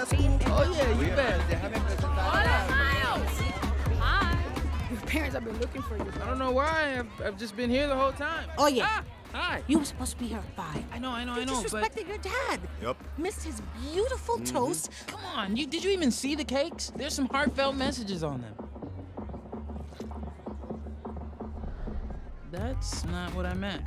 Oye, you bet. Déjame presentar. Your parents have been looking for you. I don't know why. I've, I've just been here the whole time. Oh, yeah. Ah, hi. You were supposed to be here at five. I know, I know, I know. You disrespected but... your dad. Yep. Missed his beautiful mm -hmm. toast. Come on. You, did you even see the cakes? There's some heartfelt messages on them. That's not what I meant.